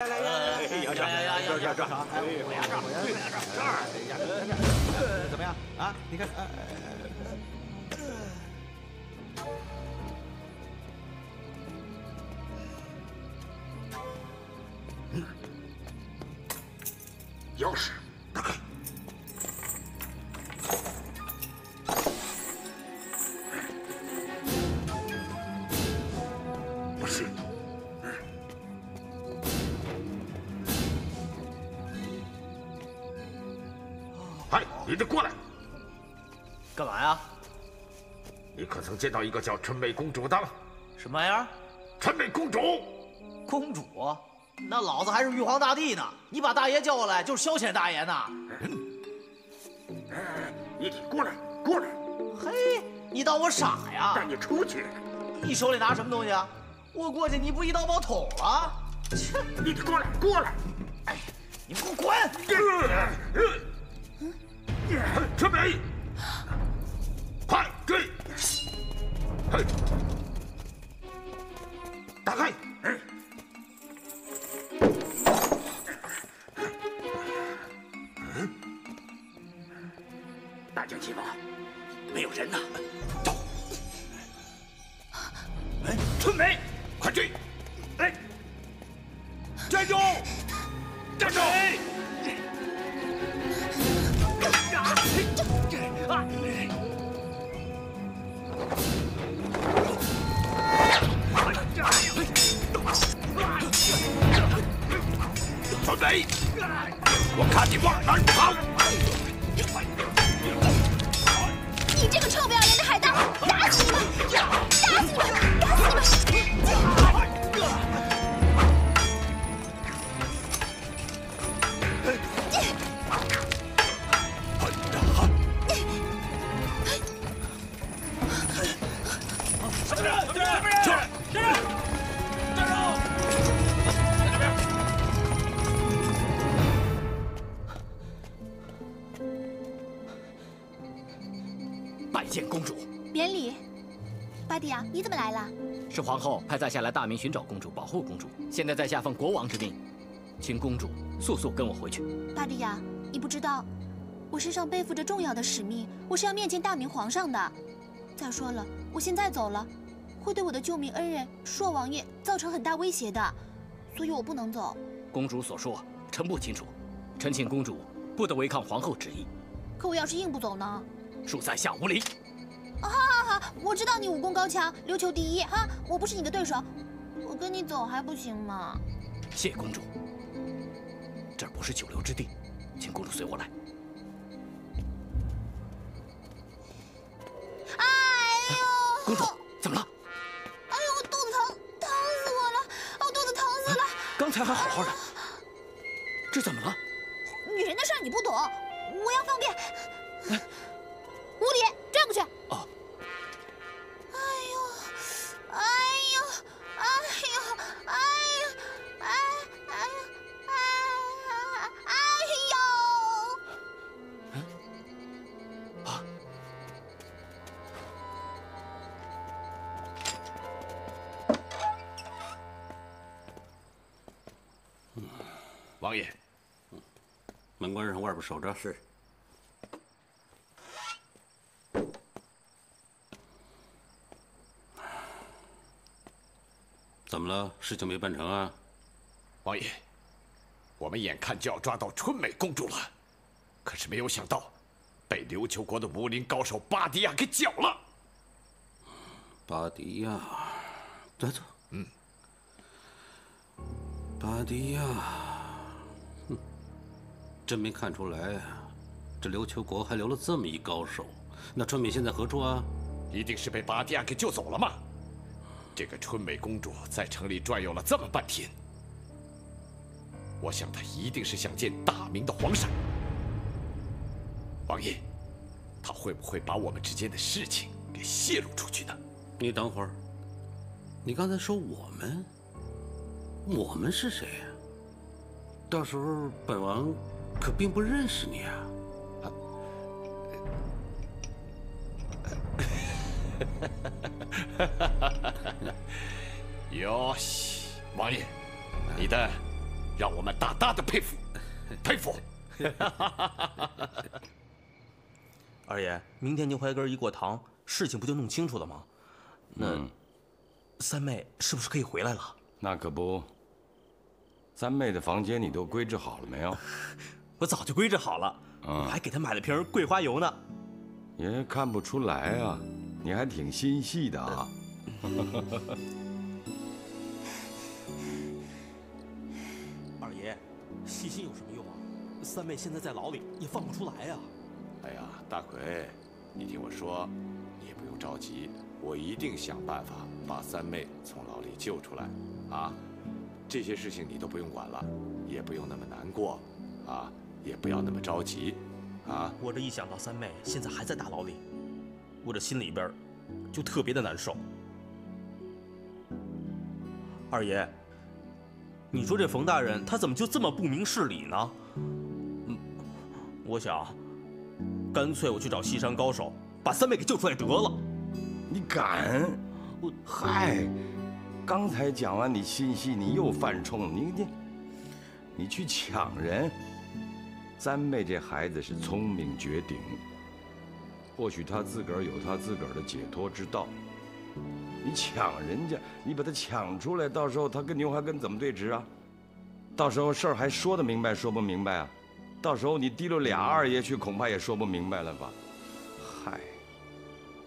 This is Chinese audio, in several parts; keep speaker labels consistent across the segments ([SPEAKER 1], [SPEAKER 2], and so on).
[SPEAKER 1] 来来来，这这这，这，这儿，这儿，怎么样啊？你看，呃，
[SPEAKER 2] 钥匙，哎，你得过来！
[SPEAKER 3] 干嘛呀？
[SPEAKER 2] 你可曾见到一个叫春美公主的？
[SPEAKER 3] 什么玩意儿？
[SPEAKER 2] 春美公主，
[SPEAKER 3] 公主？那老子还是玉皇大帝呢！你把大爷叫过来就是消遣大爷呢。
[SPEAKER 2] 你得过来，过来，
[SPEAKER 3] 嘿，你当我傻呀？
[SPEAKER 2] 带你出去。
[SPEAKER 3] 你手里拿什么东西啊？我过去你不一刀把我捅了？切！
[SPEAKER 2] 你得过来，过来！
[SPEAKER 3] 哎，你给我滚！
[SPEAKER 2] 春梅，快追！嘿，打开！大惊起吧，没有人呐，走！哎，春梅，快追！哎，站住！站住！春梅，我看你往哪儿跑！
[SPEAKER 4] 你这个臭
[SPEAKER 5] 见公主。
[SPEAKER 4] 免礼。巴蒂亚，你怎么来了？
[SPEAKER 5] 是皇后派在下来大明寻找公主，保护公主。现在在下奉国王之命，请公主速速跟我回去。
[SPEAKER 4] 巴蒂亚，你不知道，我身上背负着重要的使命，我是要面见大明皇上的。再说了，我现在走了，会对我的救命恩人朔王爷造成很大威胁的，所以我不能走。
[SPEAKER 5] 公主所说，臣不清楚。臣请公主不得违抗皇后旨意。
[SPEAKER 4] 可我要是硬不走呢？
[SPEAKER 5] 恕在下无礼。
[SPEAKER 4] 啊，好好好，我知道你武功高强，琉球第一哈，我不是你的对手，我跟你走还不行吗？
[SPEAKER 5] 谢公主。这儿不是久留之地，请公主随我来。
[SPEAKER 4] 哎呦！
[SPEAKER 5] 公主，怎么了？
[SPEAKER 4] 哎呦，我肚子疼，疼死我了！我肚子疼死了。
[SPEAKER 5] 刚才还好好的，这怎么了？
[SPEAKER 2] 王爷，
[SPEAKER 6] 门关上，外边守着。
[SPEAKER 2] 是。
[SPEAKER 6] 怎么了？事情没办成啊？
[SPEAKER 2] 王爷，我们眼看就要抓到春美公主了，可是没有想到，被琉球国的武林高手巴迪亚给搅了。
[SPEAKER 6] 巴迪亚，来走。
[SPEAKER 2] 嗯。
[SPEAKER 6] 巴迪亚，哼，真没看出来啊，这琉球国还留了这么一高手。那春美现在何处啊？
[SPEAKER 2] 一定是被巴迪亚给救走了嘛。这个春美公主在城里转悠了这么半天，我想她一定是想见大明的皇上。王爷，她会不会把我们之间的事情给泄露出去呢？
[SPEAKER 6] 你等会儿，你刚才说我们，我们是谁呀？到时候本王可并不认识你啊！
[SPEAKER 2] 哟西，王爷，你的让我们大大的佩服，佩服。
[SPEAKER 7] 二爷，明天牛怀根一过堂，事情不就弄清楚了吗？那三妹是不是可以回来了？
[SPEAKER 8] 那可不。三妹的房间你都规制好了没有？
[SPEAKER 7] 我早就规制好了，我还给她买了瓶桂花油呢。
[SPEAKER 8] 爷看不出来啊，你还挺心细的啊。
[SPEAKER 7] 二爷，细心有什么用啊？三妹现在在牢里，也放不出来呀。
[SPEAKER 2] 哎呀，大奎，你听我说，你也不用着急，我一定想办法把三妹从牢里救出来。啊，这些事情你都不用管了，也不用那么难过，啊，也不要那么着急，啊。
[SPEAKER 7] 我这一想到三妹现在还在大牢里，我这心里边就特别的难受。二爷，你说这冯大人他怎么就这么不明事理呢？嗯，我想，干脆我去找西山高手，把三妹给救出来得了。
[SPEAKER 8] 你敢？
[SPEAKER 7] 我
[SPEAKER 8] 嗨，刚才讲完你心细，你又犯冲，你你你去抢人。三妹这孩子是聪明绝顶，或许她自个儿有她自个儿的解脱之道。你抢人家，你把他抢出来，到时候他跟牛华根怎么对峙啊？到时候事儿还说得明白说不明白啊？到时候你提溜俩二爷去，恐怕也说不明白了吧？嗨，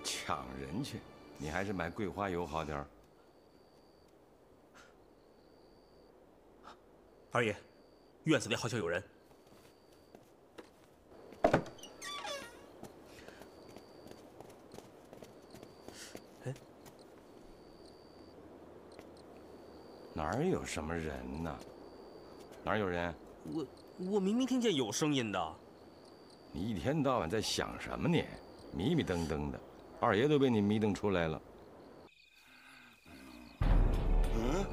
[SPEAKER 8] 抢人去，你还是买桂花油好点儿。
[SPEAKER 7] 二爷，院子里好像有人。哎，
[SPEAKER 8] 哪儿有什么人呢？哪儿有人？
[SPEAKER 7] 我我明明听见有声音的。
[SPEAKER 8] 你一天到晚在想什么你？迷迷瞪瞪的，二爷都被你迷瞪出来了。
[SPEAKER 9] 嗯，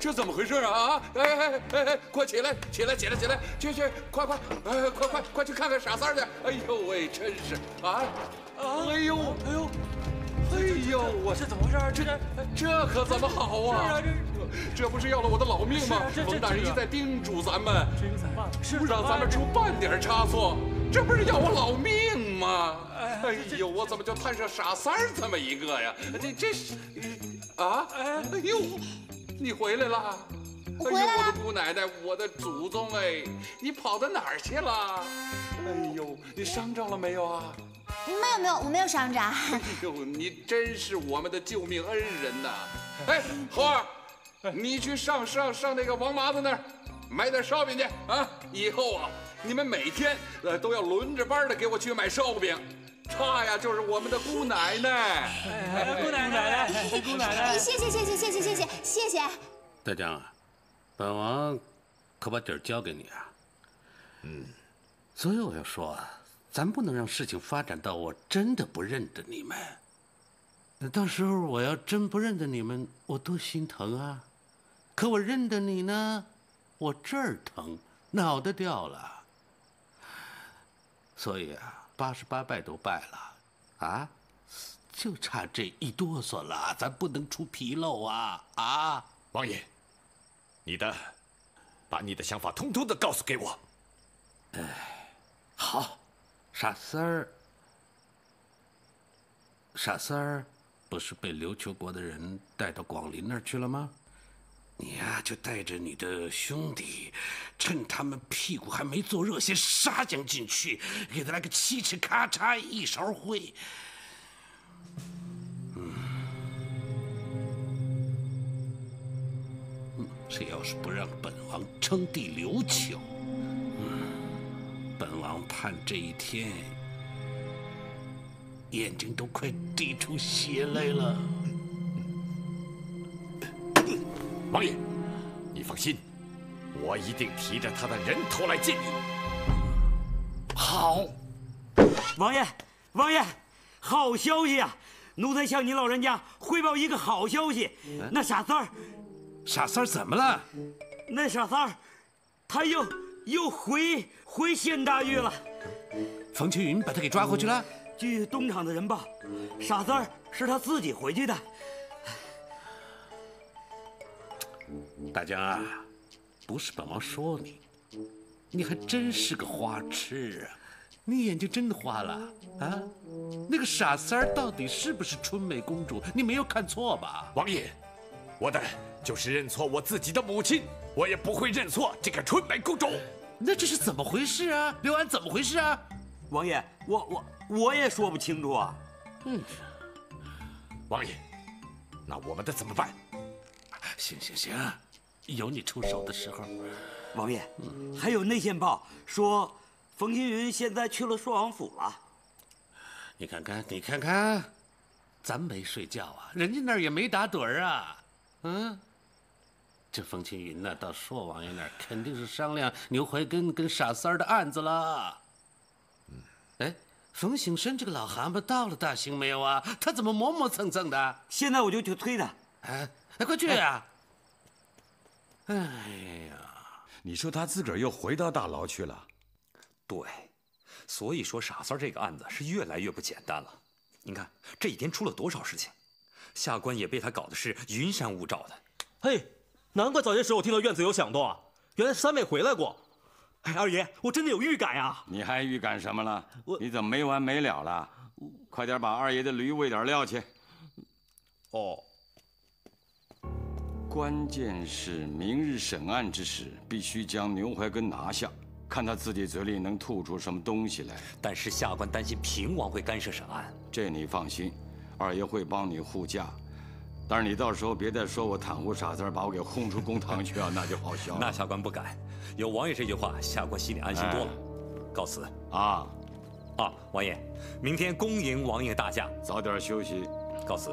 [SPEAKER 9] 这怎么回事啊？啊！哎哎哎哎，快起来，起来，起来，起来，去去，快快，哎，快快快去看看傻三去！哎呦喂，真是啊！哎呦，哎呦，哎呦，我
[SPEAKER 7] 这怎么回事？
[SPEAKER 9] 这这可怎么好啊？这不是要了我的老命吗？冯大人一再叮嘱咱们，不让咱们出半点差错，这不是要我老命吗？哎呦，我怎么就摊上傻三这么一个呀？这这是啊？哎呦，你回来了！
[SPEAKER 4] 我回来了
[SPEAKER 9] 哎呦，我的姑奶奶，我的祖宗哎，你跑到哪儿去了？哎呦，你伤着了没有啊？
[SPEAKER 4] 没有没有，我没有伤着。
[SPEAKER 9] 哎呦，你真是我们的救命恩人呐！哎，猴儿，你去上上上那个王麻子那儿买点烧饼去啊！以后啊，你们每天呃都要轮着班的给我去买烧饼。她呀，就是我们的姑奶奶。
[SPEAKER 7] 姑奶奶，姑奶奶。
[SPEAKER 4] 谢谢谢谢谢谢谢谢。谢谢。
[SPEAKER 6] 大江啊，本王可把底儿交给你啊。嗯，所以我要说啊，咱不能让事情发展到我真的不认得你们。那到时候我要真不认得你们，我多心疼啊！可我认得你呢，我这儿疼，脑袋掉了。所以啊，八十八拜都拜了，啊，就差这一哆嗦了，咱不能出纰漏啊啊！
[SPEAKER 2] 王爷，你的，把你的想法通通的告诉给我。
[SPEAKER 6] 哎好，傻三儿，傻三儿不是被琉球国的人带到广陵那儿去了吗？你呀、就带着你的兄弟，趁他们屁股还没坐热，先杀将进去，给他来个七尺咔嚓一勺灰。嗯，这要是不让本王称帝琉球，本王盼这一天，眼睛都快滴出血来了。
[SPEAKER 2] 王爷，你放心，我一定提着他的人头来见你。
[SPEAKER 6] 好，
[SPEAKER 10] 王爷，王爷，好消息啊！奴才向您老人家汇报一个好消息，那傻三儿，
[SPEAKER 6] 傻三儿怎么了？
[SPEAKER 10] 那傻三儿，他又又回回县大狱了。
[SPEAKER 6] 冯青云把他给抓回去了。
[SPEAKER 10] 据东厂的人报，傻三儿是他自己回去的。
[SPEAKER 6] 大江啊，不是本王说你，你还真是个花痴啊！你眼睛真花了啊？那个傻三儿到底是不是春美公主？你没有看错吧？
[SPEAKER 2] 王爷，我的就是认错我自己的母亲，我也不会认错这个春美公主。
[SPEAKER 6] 那这是怎么回事啊？刘安怎么回事啊？
[SPEAKER 10] 王爷，我我我也说不清楚啊。
[SPEAKER 6] 嗯，
[SPEAKER 2] 王爷，那我们的怎么办？
[SPEAKER 6] 行行行，有你出手的时候。
[SPEAKER 10] 王爷，还有内线报说，冯青云现在去了朔王府了。
[SPEAKER 6] 你看看，你看看，咱没睡觉啊，人家那儿也没打盹儿啊。嗯，这冯青云呢，到朔王爷那儿肯定是商量牛怀根跟傻三儿的案子了。嗯，哎，冯醒生这个老蛤蟆到了大兴没有啊？他怎么磨磨蹭蹭的？
[SPEAKER 10] 现在我就去催他。
[SPEAKER 6] 哎，哎，快去呀！哎呀，
[SPEAKER 8] 你说他自个儿又回到大牢去了？
[SPEAKER 11] 对，所以说傻三这个案子是越来越不简单了。您看这几天出了多少事情，下官也被他搞得是云山雾罩的。
[SPEAKER 7] 嘿，难怪早些时候听到院子有响动啊，原来三妹回来过。哎，二爷，我真的有预感呀！
[SPEAKER 8] 你还预感什么了？你怎么没完没了了？快点把二爷的驴喂点料去。
[SPEAKER 7] 哦。
[SPEAKER 8] 关键是明日审案之时，必须将牛怀根拿下，看他自己嘴里能吐出什么东西来。
[SPEAKER 11] 但是下官担心平王会干涉审案，
[SPEAKER 8] 这你放心，二爷会帮你护驾。但是你到时候别再说我袒护傻子，把我给轰出公堂去啊，那就好笑。
[SPEAKER 11] 那下官不敢，有王爷这句话，下官心里安心多了。告辞
[SPEAKER 8] 啊！
[SPEAKER 11] 啊，王爷，明天恭迎王爷大驾，
[SPEAKER 8] 早点休息。
[SPEAKER 11] 告辞。